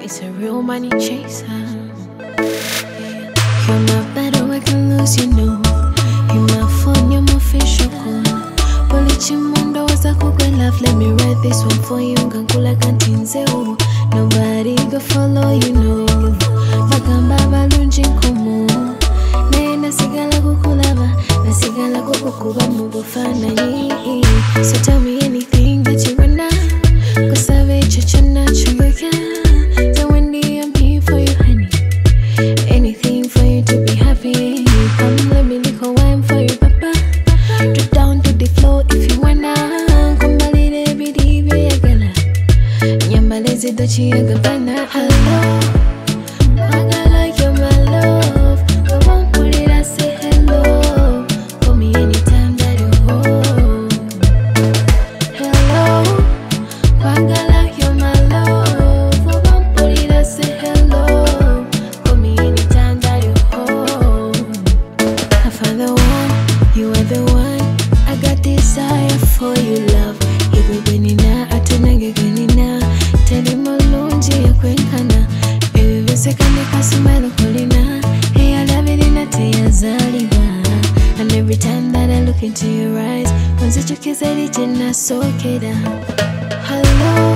He's a real money chaser. You're my better, oh, I can lose, you know. You're my phone, you're my official call. Polichimundo was a cook love. Let me write this one for you. Gankula kantinzeo. Nobody go follow, you know. Magamba balunji nkumu. Naye nasigala kukulaba, nasigala kukukuba mu bufaananyi. So tell Nyambaleze dochiyaga bana. Hello. Mwagala, into your eyes, onzichukiza lijinasokera. Hello,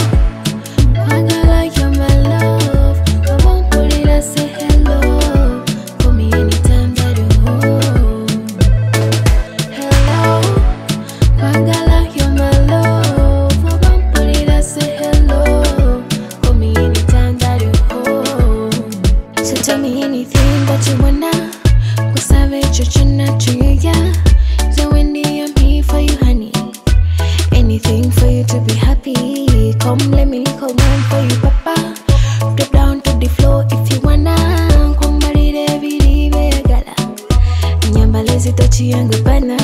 Anything for you to be happy. Come, let me lick a wine for you, papa. Drop down to the floor if you wanna. Kumbalire vidi vegala. Nyambalezi tochi yangu bana.